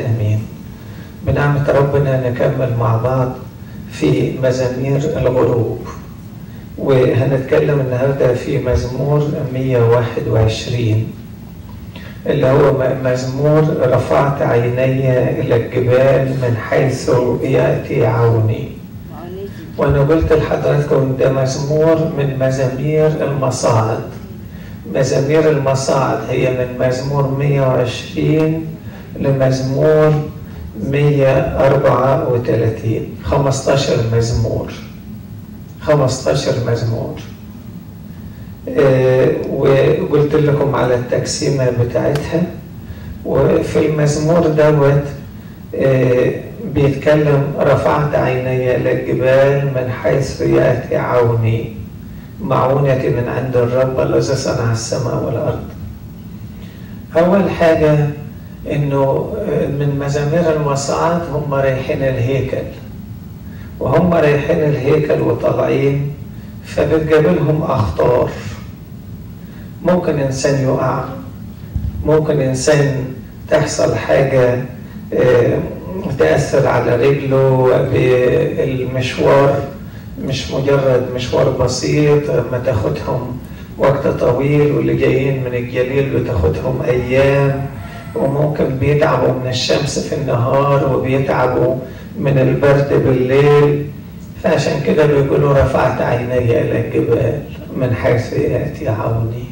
امين بنعمة ربنا نكمل مع بعض في مزامير الغروب. وهنتكلم النهارده في مزمور 121 اللي هو مزمور رفعت عيني إلى الجبال من حيث يأتي عوني. وأنا قلت لحضراتكم ده مزمور من مزامير المصاعد. مزامير المصاعد هي من مزمور 120 لمزمور 134 15 مزمور. 15 مزمور. آه وقلت لكم على التقسيمة بتاعتها. وفي المزمور دوت آه بيتكلم رفعت عيني إلى الجبال من حيث يأتي عوني معونتي من عند الرب الذي صنع السماء والأرض. أول حاجة إنه من مزامير المصاعد هم رايحين الهيكل. وهم رايحين الهيكل وطالعين فبتقابلهم أخطار. ممكن إنسان يقع ممكن إنسان تحصل حاجة تأثر على رجله بالمشوار مش مجرد مشوار بسيط ما تاخدهم وقت طويل واللي جايين من الجليل بتاخدهم أيام. وممكن بيتعبوا من الشمس في النهار وبيتعبوا من البرد بالليل. فعشان كده بيقولوا رفعت عيني إلى الجبال. من حيث يأتي عوني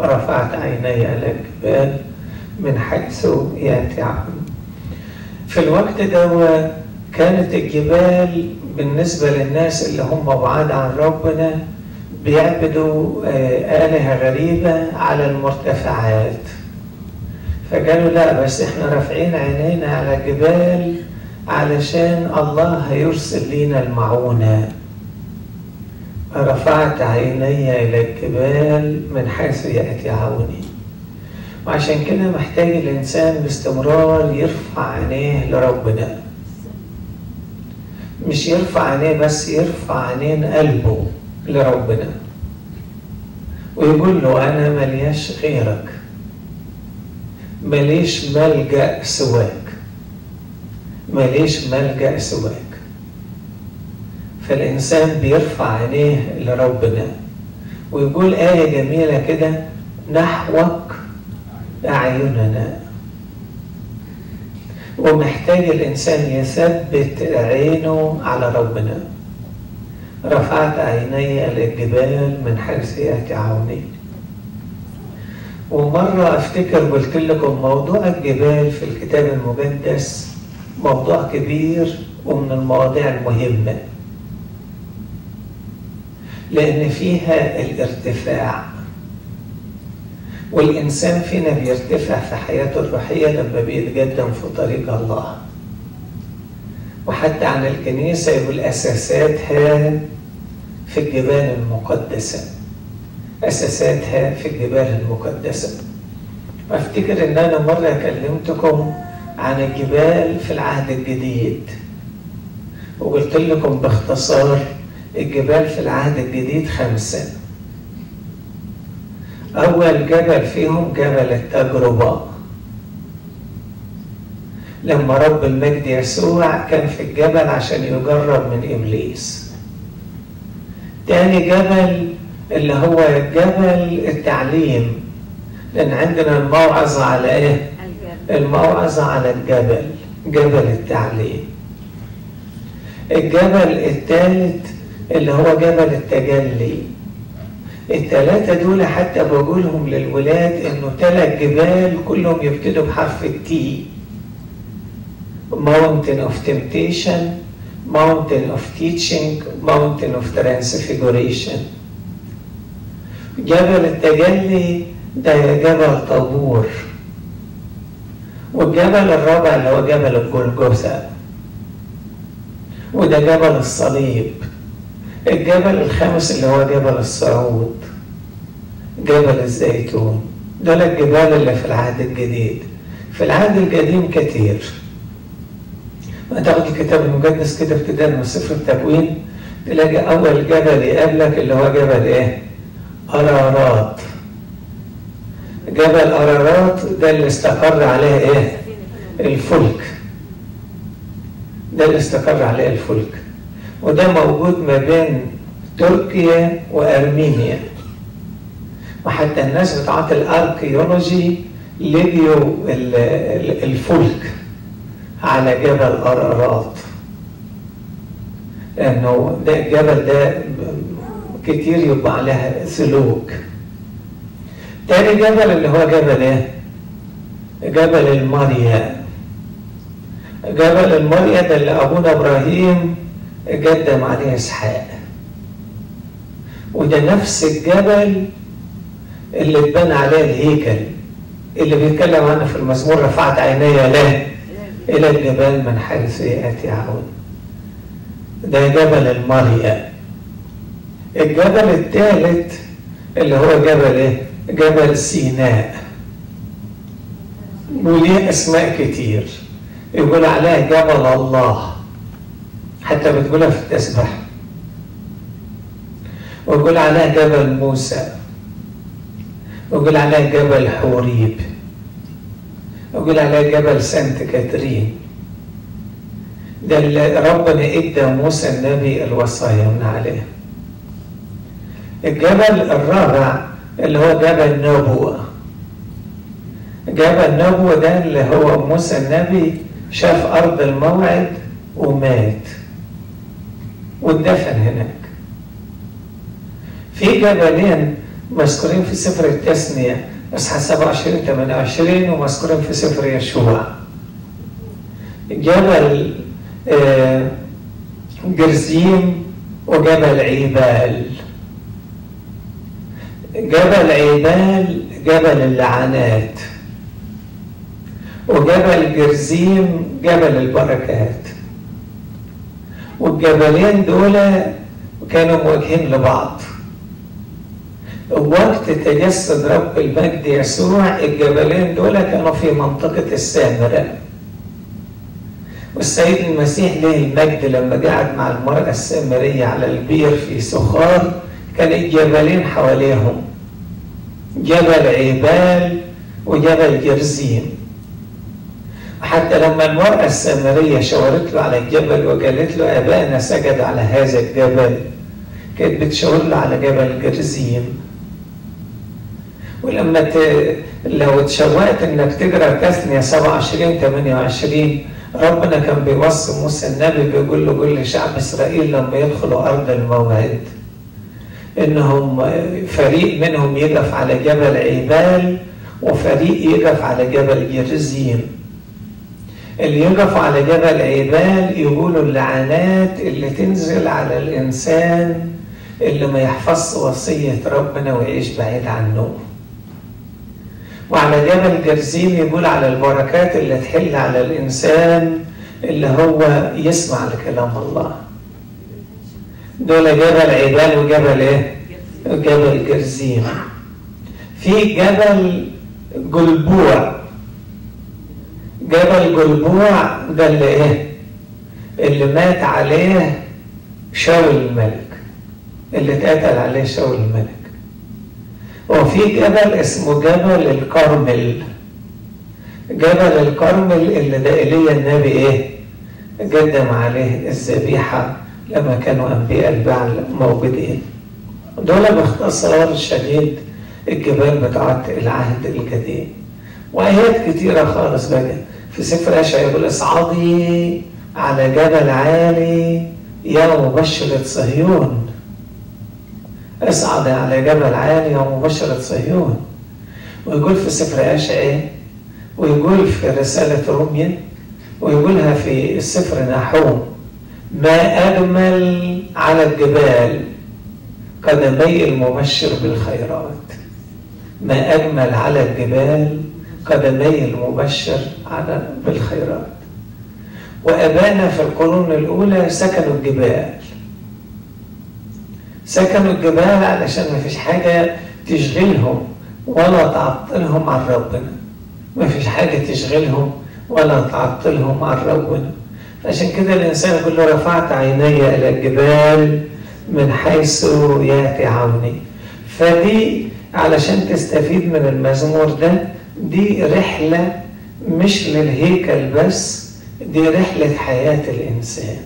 رفعت عيني إلى الجبال. من حيث يأتي عوني. في الوقت ده كانت الجبال بالنسبة للناس اللي هم بعاد عن ربنا بيعبدوا آلهة غريبة على المرتفعات. فقالوا لا بس إحنا رافعين عينينا على الجبال علشان الله هيرسل لينا المعونة. رفعت عيني إلى الجبال من حيث يأتي عوني. وعشان كده محتاج الإنسان باستمرار يرفع عينيه لربنا. مش يرفع عينيه بس يرفع عينين قلبه لربنا. ويقول له أنا ملياش غيرك. ماليش ملجأ سواك. ماليش ملجأ سواك. فالإنسان بيرفع عينيه لربنا ويقول آية جميلة كده نحوك أعيننا. ومحتاج الإنسان يثبت عينه على ربنا. رفعت عيني الجبال من حيث يأتي عوني ومرة أفتكر قلت لكم موضوع الجبال في الكتاب المقدس موضوع كبير ومن المواضيع المهمة. لأن فيها الارتفاع. والإنسان فينا بيرتفع في حياته الروحية لما بيتقدم في طريق الله. وحتى عن الكنيسة يقول أساساتها في الجبال المقدسة. أساساتها في الجبال المقدسة. أفتكر إن أنا مرة كلمتكم عن الجبال في العهد الجديد. وقلت لكم باختصار الجبال في العهد الجديد خمسة أول جبل فيهم جبل التجربة. لما رب المجد يسوع كان في الجبل عشان يجرب من إبليس. تاني جبل اللي هو جبل التعليم. لأن عندنا الموعظة على إيه؟ الموعظة على الجبل جبل التعليم. الجبل الثالث اللي هو جبل التجلي. الثلاثة دول حتى بقولهم للولاد إنه ثلاث جبال كلهم يبتدوا بحرف التي Mountain of Temptation Mountain of Teaching Mountain of Transfiguration. جبل التجلي ده جبل طابور. والجبل الرابع اللي هو جبل الجلجثة. وده جبل الصليب. الجبل الخامس اللي هو جبل الصعود. جبل الزيتون. دول الجبال اللي في العهد الجديد. في العهد القديم كتير. تاخد الكتاب المقدس كده ابتداء من سفر التكوين تلاقي أول جبل يقابلك اللي هو جبل إيه؟ أرارات. جبل أرارات ده اللي استقر عليه إيه؟ الفلك. ده اللي استقر عليه الفلك. وده موجود ما بين تركيا وأرمينيا. وحتى الناس بتاعت الأركيولوجي لقيوا الفلك على جبل أرارات. لأنه ده الجبل ده كتير يبقى عليها سلوك. تاني جبل اللي هو جبل إيه؟ جبل الماريا. جبل الماريا ده اللي ابونا إبراهيم قدم عليه إسحاق. وده نفس الجبل اللي اتبنى عليه الهيكل اللي بيتكلم عنه في المزمور رفعت عيني له إلى الجبال من حيث يأتي عون ده جبل الماريا. الجبل الثالث اللي هو جبل إيه؟ جبل سيناء. وليه أسماء كتير. يقول عليها جبل الله. حتى بتقولها في التسبح. ويقول عليها جبل موسى. ويقول عليها جبل حوريب. ويقول عليها جبل سانت كاترين. ده اللي ربنا إدى موسى النبي الوصايا من عليه. الجبل الرابع اللي هو جبل نبوة. جبل نبوة ده اللي هو موسى النبي شاف أرض الموعد ومات واندفن هناك. في جبلين مذكورين في سفر التثنية اصحاح 27 28 ومذكورين في سفر يشوع. جبل آه جرزيم وجبل عيبال. جبل عيبال جبل اللعنات. وجبل جرزيم جبل البركات. والجبلين دول كانوا مواجهين لبعض. وقت تجسد رب المجد يسوع الجبلين دول كانوا في منطقة السامرة. والسيد المسيح له المجد لما قعد مع المرأة السامرية على البير في سخار؟ كان الجبلين حواليهم. جبل عبال وجبل جرزيم حتى لما المرأة السامرية شاورت له على الجبل وقالت له أبانا سجد على هذا الجبل. كانت بتشاور له على جبل جرزيم ولما ت... لو اتشوقت إنك تقرأ تثنية 27 28 ربنا كان بيوصي موسى النبي بيقول له قول لشعب إسرائيل لما يدخلوا أرض الموعد. إنهم فريق منهم يقف على جبل عيبال وفريق يقف على جبل جرزيم. اللي يقف على جبل عيبال يقولوا اللعنات اللي تنزل على الإنسان اللي ما يحفظش وصية ربنا ويعيش بعيد عنه. وعلى جبل جرزيم يقول على البركات اللي تحل على الإنسان اللي هو يسمع لكلام الله. دول جبل عبال وجبل إيه؟ جبل جرزيم. في جبل جلبوع. جبل جلبوع ده اللي إيه؟ اللي مات عليه شاول الملك. اللي اتقتل عليه شاول الملك. وفي جبل اسمه جبل الكرمل. جبل الكرمل اللي ده ايليا النبي إيه؟ قدم عليه الذبيحة. لما كانوا أنبياء البعل موجودين. دول باختصار شديد الجبال بتاعت العهد القديم. وآيات كتيرة خالص بقى. في سفر اشعياء يقول اصعدي على جبل عالي يا مبشرة صهيون. اصعد على جبل عالي ومبشرة صهيون. ويقول في سفر اشعياء ويقول في رسالة روميا ويقولها في سفر نحوم. ما أجمل على الجبال قدمي المبشر بالخيرات. ما أجمل على الجبال قدمي المبشر على بالخيرات. وأبانا في القرون الأولى سكنوا الجبال. سكنوا الجبال علشان ما فيش حاجة تشغلهم ولا تعطلهم عن ربنا. ما فيش حاجة تشغلهم ولا تعطلهم عن ربنا. عشان كده الإنسان يقول له رفعت عيني إلى الجبال من حيث يأتي عوني فدي علشان تستفيد من المزمور ده دي رحلة مش للهيكل بس دي رحلة حياة الإنسان.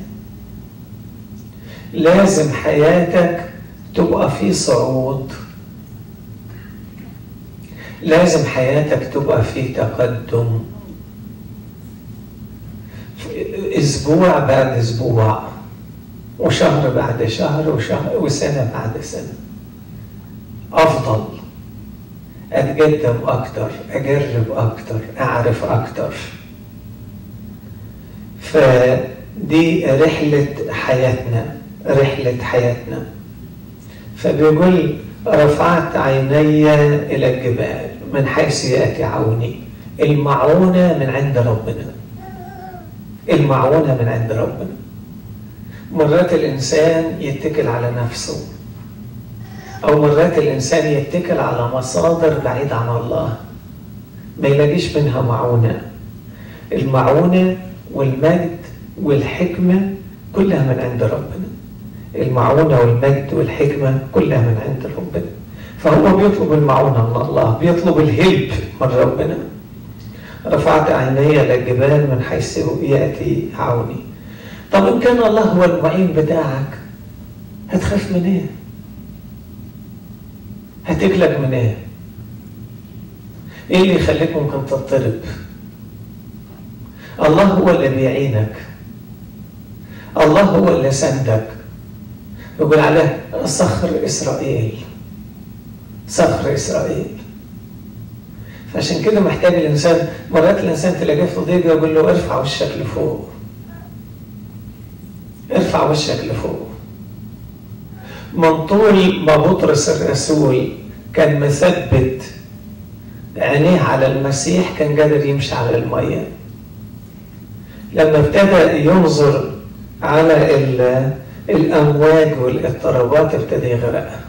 لازم حياتك تبقى في صعود. لازم حياتك تبقى في تقدم. أسبوع بعد أسبوع وشهر بعد شهر وشهر وسنة بعد سنة. أفضل أتقدم أكتر اجرب أكتر أعرف أكتر. فدي رحلة حياتنا رحلة حياتنا. فبيقول رفعت عيني إلى الجبال من حيث يأتي عوني المعونة من عند ربنا. المعونة من عند ربنا. مرات الإنسان يتكل على نفسه أو مرات الإنسان يتكل على مصادر بعيدة عن الله. ما يلاقيش منها معونة. المعونة والمجد والحكمة كلها من عند ربنا. المعونة والمجد والحكمة كلها من عند ربنا. فهو بيطلب المعونة من الله بيطلب الهلب من ربنا. رفعت عيني إلى الجبال من حيث يأتي عوني طب إن كان الله هو المعين بتاعك هتخاف من إيه؟ هتقلق من إيه؟ إيه اللي يخليك ممكن تضطرب؟ الله هو اللي بيعينك الله هو اللي سندك يقول عليه صخر إسرائيل صخر إسرائيل فعشان كده محتاج الإنسان مرات الإنسان تلاقيه في ضيقه يقول له ارفع وشك لفوق. ارفع وشك لفوق. من طول ما بطرس الرسول كان مثبت عينيه على المسيح كان قادر يمشي على المية. لما ابتدى ينظر على الأمواج والإضطرابات ابتدى يغرق.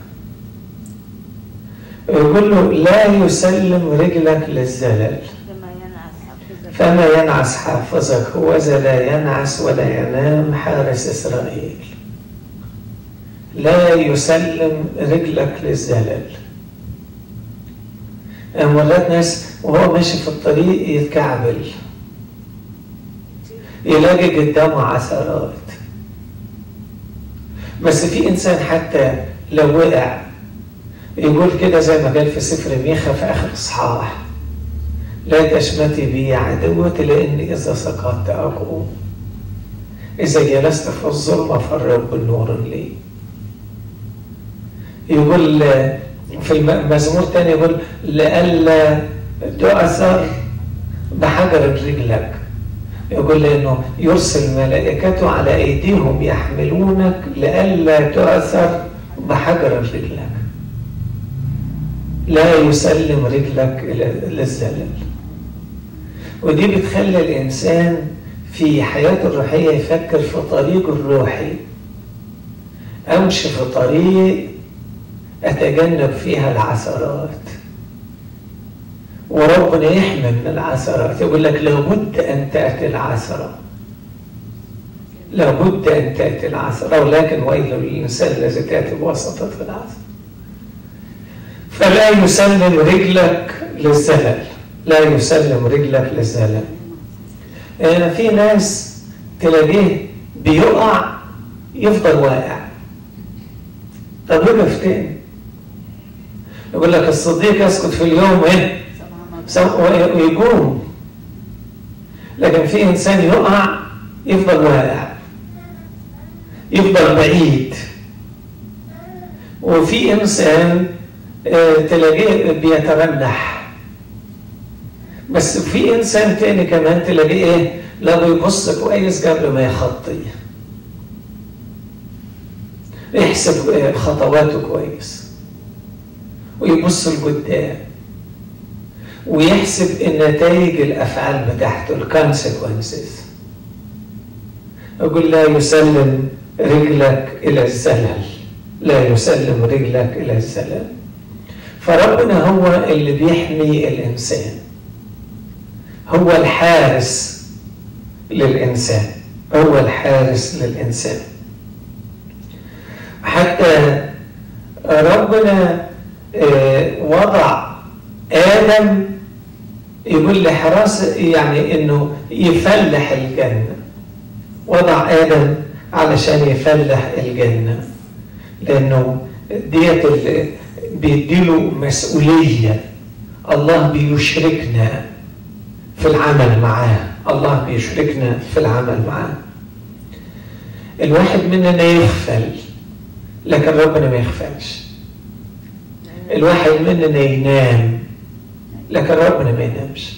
يقول له لا يسلم رجلك للزلل. فما ينعس حافظك هو لا ينعس ولا ينام حارس إسرائيل. لا يسلم رجلك للزلل. مرات ناس وهو ماشي في الطريق يتكعبل. يلاقي قدامه عثرات. بس في إنسان حتى لو وقع يقول كده زي ما قال في سفر ميخا في آخر إصحاح. لا تشمتي بي عدوتي لأني إذا سقطت أقوم. إذا جلست في الظلمة فالرب نور لي. يقول في المزمور تاني يقول لئلا تؤثر بحجر رجلك. يقول لأنه يرسل ملائكته على أيديهم يحملونك لئلا تؤثر بحجر رجلك. لا يسلم رجلك للزلل ودي بتخلي الإنسان في حياته الروحية يفكر في طريقه الروحي. أمشي في طريق أتجنب فيها العثرات. وربنا يحمي من العثرات. يقول لك لابد أن تأتي العثرة. لابد أن تأتي العثرة. ولكن ويل للإنسان الذي تأتي بواسطة العثرة؟ فلا يسلم رجلك للزلل. لا يسلم رجلك للزلل. يعني في ناس تلاقيه بيقع يفضل واقع. طب وقف تاني يقول لك الصديق يسقط في اليوم إيه؟ ويقوم لكن في إنسان يقع يفضل واقع. يفضل بعيد. وفي إنسان تلاقيه بيترنح. بس في إنسان تاني كمان تلاقيه إيه؟ لا بيبص كويس قبل ما يخطي. يحسب خطواته كويس. ويبص لقدام. ويحسب النتائج الأفعال بتاعته الكونسيكونسز. أقول لا يسلم رجلك إلى الزلل. لا يسلم رجلك إلى الزلل. فربنا هو اللي بيحمي الإنسان. هو الحارس للإنسان. هو الحارس للإنسان. حتى ربنا وضع آدم يقول لحراسة يعني إنه يفلح الجنة. وضع آدم علشان يفلح الجنة. لأنه ديت بيديله مسؤولية. الله بيشركنا في العمل معاه. الله بيشركنا في العمل معاه. الواحد مننا يغفل لكن ربنا ما يغفلش. الواحد مننا ينام لكن ربنا ما ينامش.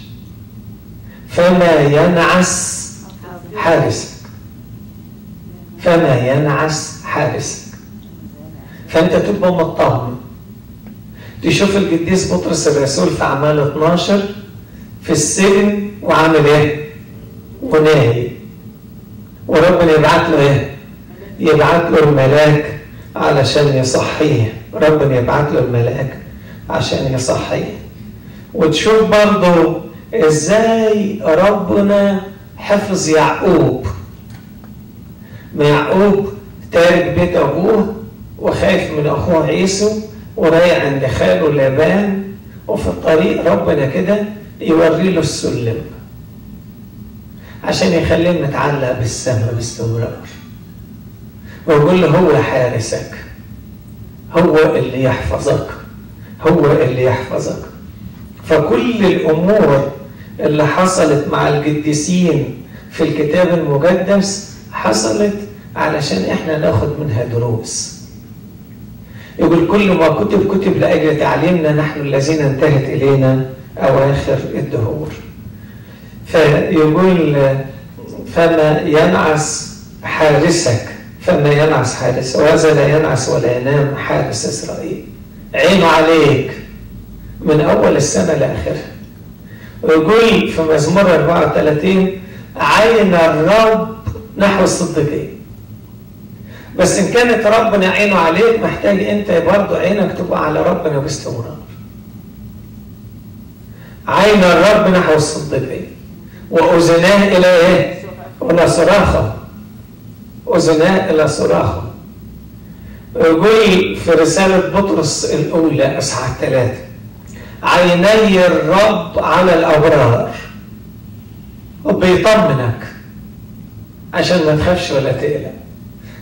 فما ينعس حارسك. فما ينعس حارسك. فأنت تبقى مطمن تشوف القديس بطرس الرسول في أعمال 12 في السجن وعامل إيه؟ وناهي. وربنا يبعت له إيه؟ يبعت له الملاك علشان يصحيه. ربنا يبعت له الملاك عشان يصحيه. وتشوف برضه إزاي ربنا حفظ يعقوب. يعقوب تارك بيت أبوه وخايف من اخوه عيسو ورايح عند خاله لابان وفي الطريق ربنا كده يوري له السلم. عشان يخليه متعلق بالسماء باستمرار. ويقول له هو حارسك. هو اللي يحفظك. هو اللي يحفظك. فكل الأمور اللي حصلت مع القديسين في الكتاب المقدس حصلت علشان إحنا ناخد منها دروس. يقول كل ما كتب كتب لأجل تعليمنا نحن الذين انتهت إلينا أواخر الدهور. فيقول فما ينعس حارسك فما ينعس حارس وهذا لا ينعس ولا ينام حارس إسرائيل. عينه عليك من أول السنة لاخرها ويقول في مزمور 34 عين الرب نحو الصديقين. بس إن كانت ربنا عينه عليك محتاج أنت برضه عينك تبقى على ربنا باستمرار عين الرب نحو الصديقين. وأذناه إلى إيه؟ إلى صراخه. أذناه إلى صراخه. يقول في رسالة بطرس الأولى إصحاح ثلاثة عيني الرب على الأبرار. وبيطمنك. عشان ما تخافش ولا تقلق.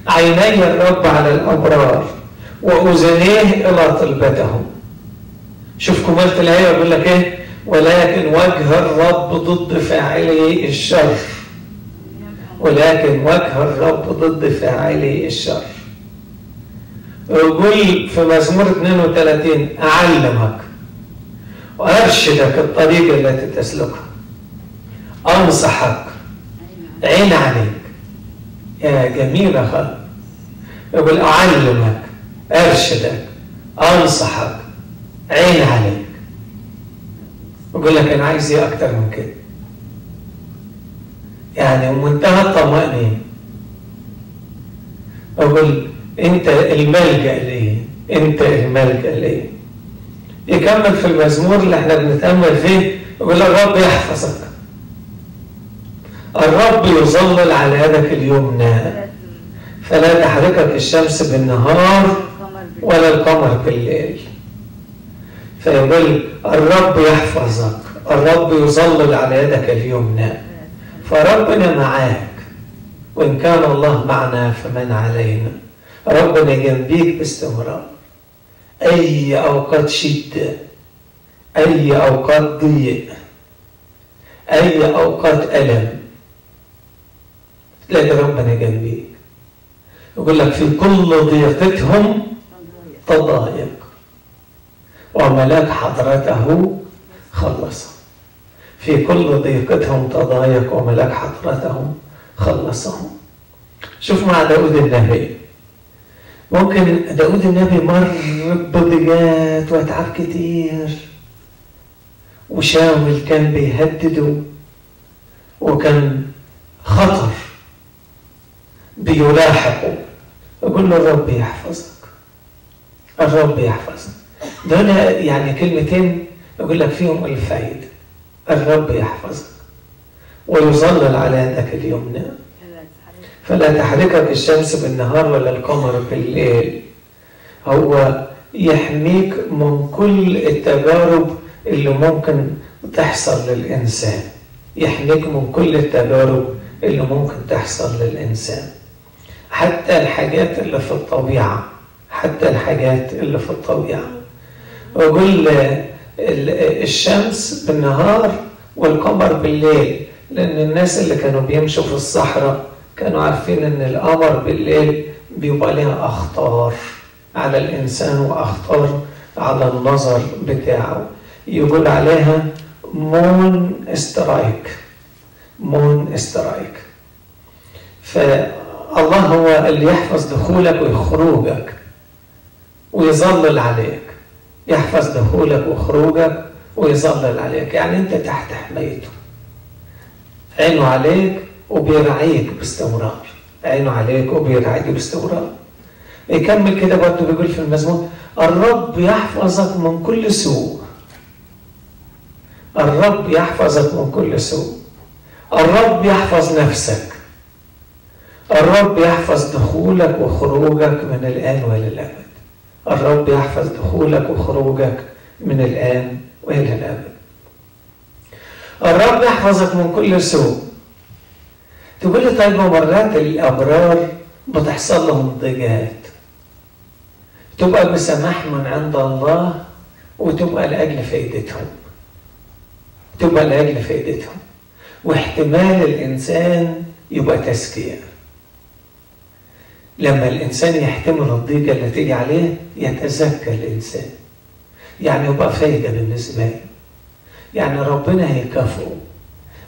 عيني الرب على الأبرار وأذنيه إلى طلبتهم. شوف كمالة الآية يقول لك إيه؟ ولكن وجه الرب ضد فاعلي الشر. ولكن وجه الرب ضد فاعلي الشر. يقول في مزمور 32 أعلمك وأرشدك الطريق التي تسلكها. أنصحك. عين عليك يا جميلة خالص يقول أعلمك أرشدك أنصحك عين عليك. يقول لك أنا عايز إيه أكتر من كده؟ يعني ومنتهى الطمأنينة. أقول أنت الملجأ ليه أنت الملجأ ليه يكمل في المزمور اللي إحنا بنتأمل فيه. يقول الرب يحفظك. الرب يظلل على يدك اليمنى فلا تحركك الشمس بالنهار ولا القمر بالليل. فيقول الرب يحفظك. الرب يظلل على يدك اليمنى فربنا معاك. وإن كان الله معنا فمن علينا. ربنا جنبيك باستمرار. أي أوقات شدة. أي أوقات ضيق. أي أوقات ألم. تلاقي ربنا جنبيك يقول لك في كل ضيقتهم تضايق. وملاك حضرته خلصهم في كل ضيقتهم تضايق وملاك حضرتهم خلصهم شوف مع داود النبي. ممكن داود النبي مر بضيقات واتعاب كتير. وشاول كان بيهدده وكان خطر. بيلاحقه يقول له الرب يحفظك. الرب يحفظك. دول يعني كلمتين يقول لك فيهم الفايدة الرب يحفظك. ويظلل على يدك اليمنى. فلا تحركك الشمس بالنهار ولا القمر بالليل. هو يحميك من كل التجارب اللي ممكن تحصل للإنسان. يحميك من كل التجارب اللي ممكن تحصل للإنسان. حتى الحاجات اللي في الطبيعة حتى الحاجات اللي في الطبيعة. وقل الشمس بالنهار والقمر بالليل لأن الناس اللي كانوا بيمشوا في الصحراء كانوا عارفين إن القمر بالليل بيبقى لها أخطار على الإنسان وأخطار على النظر بتاعه. يقول عليها moon strike moon strike فالله هو اللي يحفظ دخولك وخروجك ويظلل عليك. يحفظ دخولك وخروجك ويظلل عليك. يعني انت تحت حمايته. عينه عليك وبيرعيك باستمرار. عينه عليك وبيرعيك باستمرار. يكمل كده برضه بيقول في المزمور الرب يحفظك من كل سوء. الرب يحفظك من كل سوء. الرب يحفظ نفسك. الرب يحفظ دخولك وخروجك من الآن وإلى الأبد. الرب يحفظ دخولك وخروجك من الآن وإلى الأبد. الرب يحفظك من كل سوء. تقول لي طيب مرات الأبرار بتحصل لهم ضيقات. تبقى بسماح من عند الله وتبقى لأجل فائدتهم تبقى لأجل فائدتهم واحتمال الإنسان يبقى تزكية. لما الإنسان يحتمل الضيقة اللي تيجي عليه يتزكى الإنسان. يعني يبقى فايدة بالنسبة له يعني ربنا هيكافئه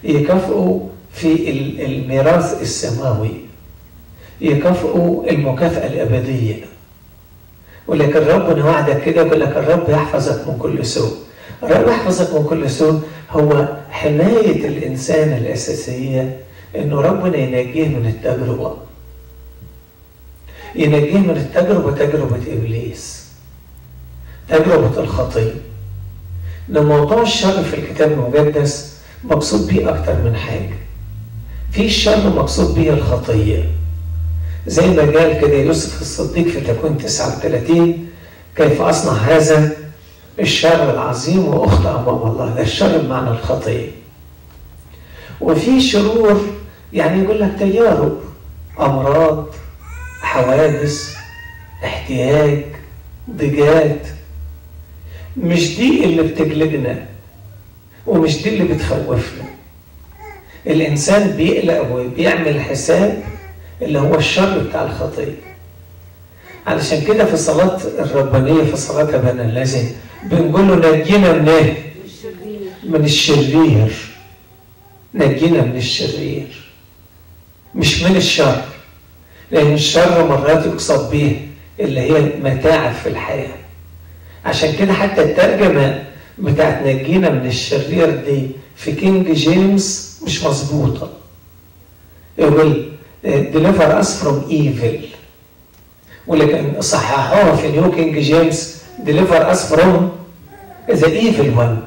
يكافئه في الميراث السماوي. يكافئه المكافأة الأبدية. ولكن ربنا وعدك كده يقول لك الرب يحفظك من كل سوء. الرب يحفظك من كل سوء. هو حماية الإنسان الأساسية إنه ربنا ينجيه من التجربة. ينجيه من التجربة تجربة إبليس. تجربة الخطية ده موضوع الشر في الكتاب المقدس مقصود بيه أكتر من حاجة. في الشر مقصود بيه الخطية. زي ما قال كده يوسف الصديق في تكوين 39 كيف أصنع هذا؟ الشر العظيم وأخطأ أمام الله. ده الشر بمعنى الخطية. وفي شرور يعني يقول لك تجارب أمراض حوادث احتياج ضيقات مش دي اللي بتقلقنا ومش دي اللي بتخوفنا. الإنسان بيقلق وبيعمل حساب اللي هو الشر بتاع الخطية علشان كده في الصلاة الربانية في صلاة أبانا الذي بنقول له نجينا من إيه؟ من الشرير. نجينا من الشرير مش من الشر. لأن الشر مرات يقصد به اللي هي متاعب في الحياة. عشان كده حتى الترجمة بتاعت نجينا من الشرير دي في King James مش مظبوطة. يقول deliver us from evil. ولكن صححوها في New King James deliver us from the evil one.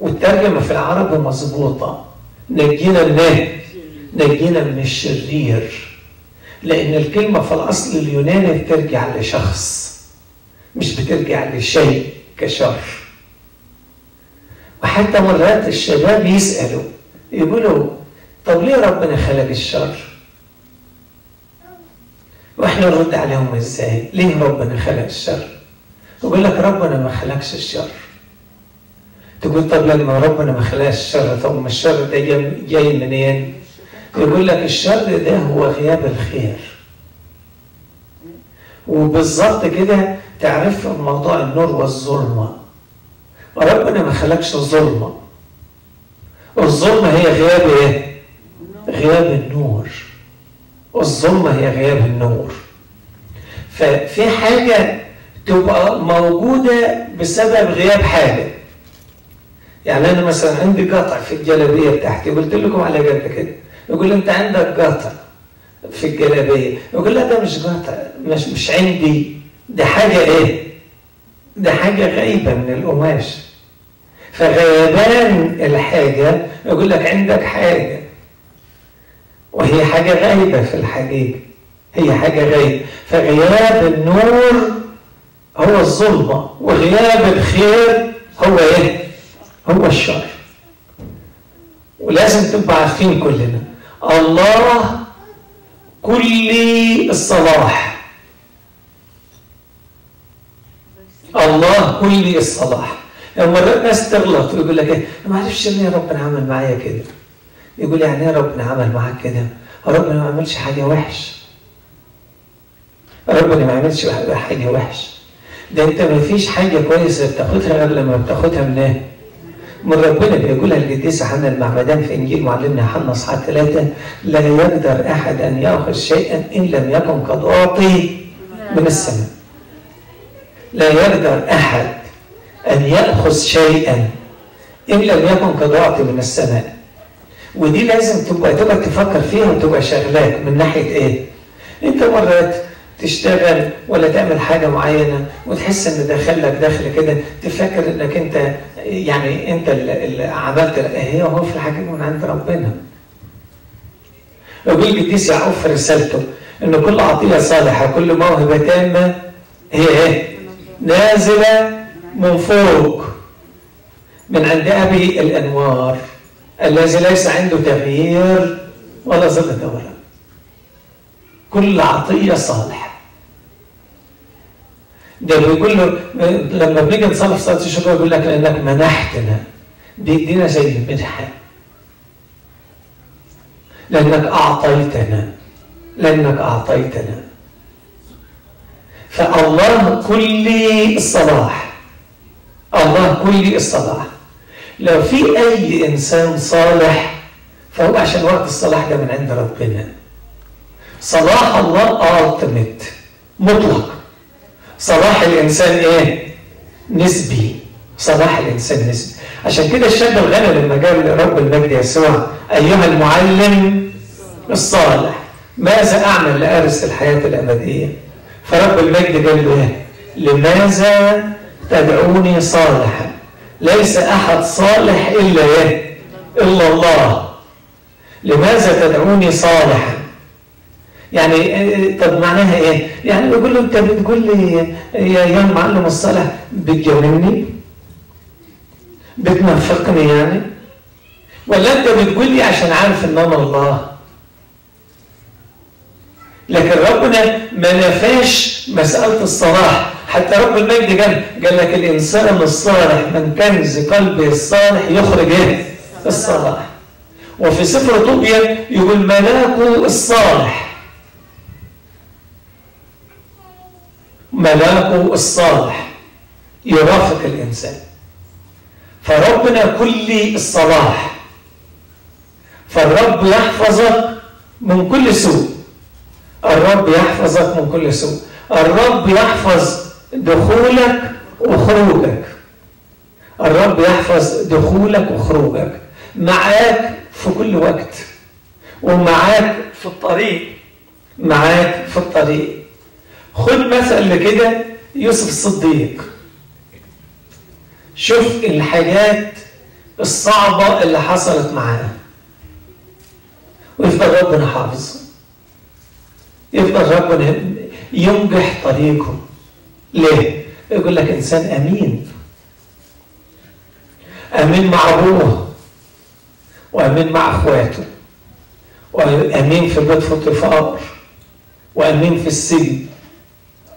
والترجمة في العربي مظبوطة. نجينا من نجينا من الشرير. لأن الكلمة في الأصل اليوناني بترجع لشخص مش بترجع لشيء كشر وحتى مرات الشباب يسألوا يقولوا طب ليه ربنا خلق الشر؟ وإحنا نرد عليهم إزاي؟ ليه ربنا خلق الشر؟ يقول لك ربنا ما خلقش الشر. تقول طب لما ربنا ما خلقش الشر طب ما الشر ده جاي منين؟ يقول لك الشر ده هو غياب الخير. وبالظبط كده تعرف موضوع النور والظلمة. ربنا ما خلقش الظلمة. الظلمة هي غياب إيه؟ غياب النور. الظلمة هي غياب النور ففي حاجة تبقى موجودة بسبب غياب حاجة يعني أنا مثلا عندي قطع في الجلابية بتاعتي قلت لكم على قبل كده يقول أنت عندك قطع في الجلابية يقول لا ده مش قطع مش مش عندي. ده حاجة إيه؟ ده حاجة غايبة من القماش. فغيبان الحاجة يقول لك عندك حاجة. وهي حاجة غايبة في الحقيقة. هي حاجة غايبة فغياب النور هو الظلمة وغياب الخير هو إيه؟ هو الشر. ولازم تبقى عارفين كلنا. الله كل الصلاح الله كل الصلاح لما مرات ناس تغلط ويقول لك إيه؟ ما أعرفش ليه ربنا عمل معايا كده. يقول يعني إيه ربنا عمل معاك كده؟ ربنا ما عملش حاجة وحش. ربنا ما عملش حاجة وحش. ده أنت ما فيش حاجة كويسة بتاخدها غير لما بتاخدها من إيه؟ من ربنا بيقولها القديس حنا المعمدان في إنجيل معلمنا يوحنا اصحاح ثلاثة لا يقدر أحد أن يأخذ شيئا إن لم يكن قد أعطي من السماء. لا يقدر أحد أن يأخذ شيئا إن لم يكن قد أعطي من السماء. ودي لازم تبقى تبقى تفكر فيها وتبقى شغلاك من ناحية إيه؟ أنت مرات تشتغل ولا تعمل حاجة معينة وتحس ان داخلك داخل كده تفكر إنك أنت يعني أنت اللي عملت هي هو في الحاجة من عند ربنا. يقول القديس يعقوب في رسالته ان كل عطية صالحة كل موهبة تامة هي إيه؟ نازلة من فوق من عند أبي الأنوار الذي ليس عنده تغيير ولا ظل دوران. كل عطية صالحة ده بيقول له لما بنيجي نصلي في صلاة الشكر يقول لك لأنك منحتنا. بيدينا زي المنحه لأنك أعطيتنا. لأنك أعطيتنا. فالله كل الصلاح. الله كل الصلاح. لو في أي إنسان صالح فهو عشان واخد الصلاح ده من عند ربنا. صلاح الله التمت مطلق. صلاح الإنسان إيه؟ نسبي. صلاح الإنسان نسبي. عشان كده الشاب الغني لما قال لرب المجد يسوع أيها المعلم الصالح ماذا أعمل لارث الحياة الأبدية؟ فرب المجد قال له إيه؟ لماذا تدعوني صالحا؟ ليس أحد صالح إلا إيه؟ إلا الله. لماذا تدعوني صالحا؟ يعني طب معناها إيه؟ يعني بيقول له أنت بتقول لي يا يا معلم الصالح بتجنني؟ بتنفقني يعني؟ ولا أنت بتقول لي عشان عارف إن أنا الله؟ لكن ربنا ما نفاش مسألة الصلاح حتى رب المجد قال قال لك الإنسان الصالح من كنز قلبه الصالح يخرج إيه؟ الصلاح وفي سفر طوبيا يقول ملاكه الصالح ملاكه الصالح يرافق الإنسان. فربنا كل الصلاح. فالرب يحفظك من كل سوء. الرب يحفظك من كل سوء. الرب يحفظ دخولك وخروجك. الرب يحفظ دخولك وخروجك. معاك في كل وقت. ومعاك في الطريق. معاك في الطريق. خد مثل لكده يوسف الصديق. شوف الحاجات الصعبة اللي حصلت معاه ويفضل ربنا حافظه يفضل ربنا ينجح طريقه ليه؟ يقول لك إنسان أمين. أمين مع أبوه. وأمين مع أخواته. وأمين في بيت فوطيفار وأمين في السجن.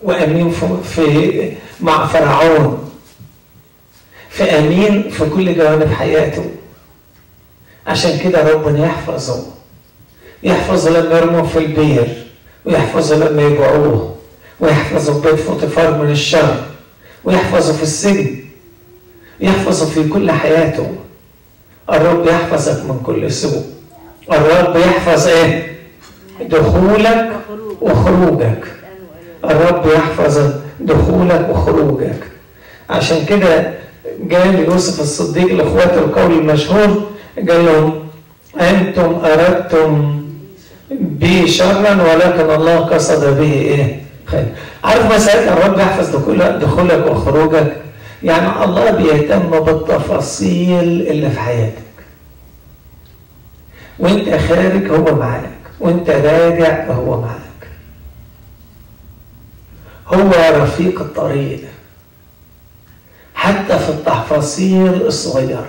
وأمين في, في مع فرعون. فأمين في كل جوانب حياته. عشان كده ربنا يحفظه. يحفظه لما يرموه في البير ويحفظه لما يبيعوه ويحفظه في بيت فوطيفار من الشر ويحفظه في السجن يحفظه في كل حياته. الرب يحفظك من كل سوء. الرب يحفظ إيه؟ دخولك. وخروجك. الرب يحفظ دخولك وخروجك. عشان كده قال يوسف الصديق لاخواته القول المشهور قال لهم أنتم أردتم بي شرا ولكن الله قصد به إيه؟ خير. عارف ساعتها الرب يحفظ دخولك وخروجك؟ يعني الله بيهتم بالتفاصيل اللي في حياتك. وانت خارج هو معاك وانت راجع هو معاك. هو رفيق الطريق حتى في التفاصيل الصغيره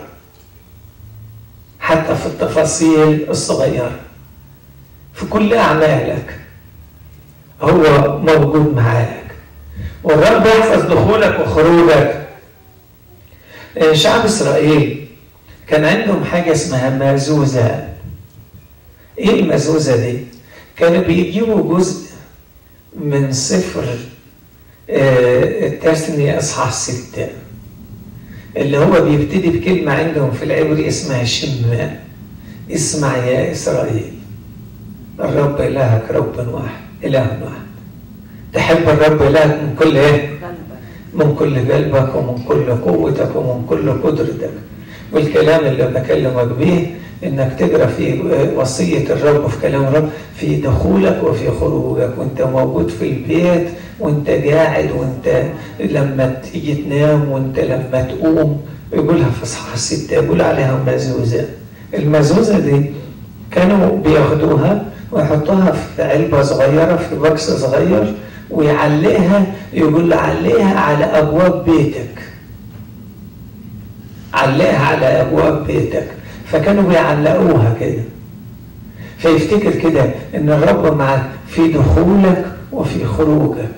حتى في التفاصيل الصغيرة في كل أعمالك. هو موجود معاك. والرب يحفظ دخولك وخروجك. شعب إسرائيل كان عندهم حاجة اسمها مازوزة. إيه المازوزة دي؟ كانوا بيجيبوا جزء من سفر التثنية إصحاح ستة اللي هو بيبتدي بكلمة عندهم في العبري اسمها شمة اسمع يا إسرائيل الرب إلهك رب واحد إله واحد. تحب الرب إلهك من كل إيه؟ من كل قلبك ومن كل قوتك ومن كل قدرتك. والكلام اللي بكلمك بيه إنك تقرأ في وصية الرب في كلام الرب في دخولك وفي خروجك. وأنت موجود في البيت وانت قاعد وانت لما تيجي تنام وانت لما تقوم يقولها في اصحاح ستة يقول عليها مزوزة. المزوزة دي كانوا بياخدوها ويحطوها في علبة صغيرة في بكس صغير ويعلقها يقول علقها على أبواب بيتك. علقها على أبواب بيتك. فكانوا بيعلقوها كده. فيفتكر كده إن الرب معاك في دخولك وفي خروجك.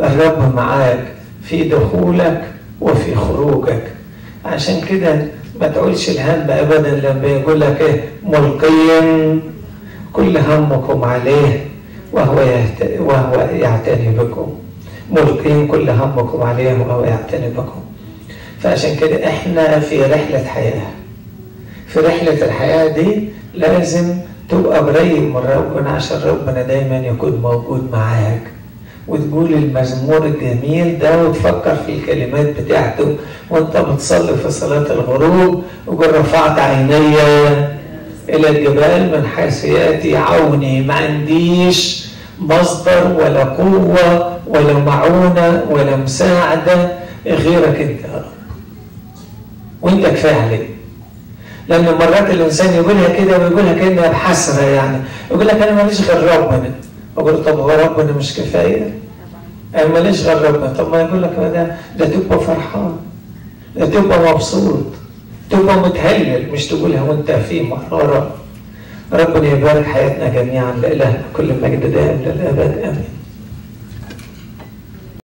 الرب معاك في دخولك وفي خروجك. عشان كده ما تقولش الهم ابدا لما يقول لك إيه ملقيا. كل همكم عليه وهو. وهو يعتني بكم. ملقين كل همكم عليه وهو يعتني بكم. فعشان كده إحنا في رحلة حياة. في رحلة الحياة دي لازم تبقى قريب من ربنا عشان ربنا دايما يكون موجود معاك. وتقول المزمور الجميل ده وتفكر في الكلمات بتاعته وانت بتصلي في صلاة الغروب وقل رفعت عيني إلى الجبال من حيثياتي عوني. ما عنديش مصدر ولا قوة ولا معونة ولا مساعدة غيرك انت يا رب. وانت كفاية عليك. لأن مرات الإنسان يقولها كده ويقولها كأنها بحسرة يعني. يقول لك أنا ماليش غير ربنا أقول طب هو ربنا مش كفاية؟ أنا ماليش غير ربنا طب ما يقول لك ده ده تبقى فرحان ده تبقى مبسوط تبقى متهلل مش تقولها وأنت في مرارة ربنا يبارك حياتنا جميعا لإلهنا كل مجد دائم للأبد آمين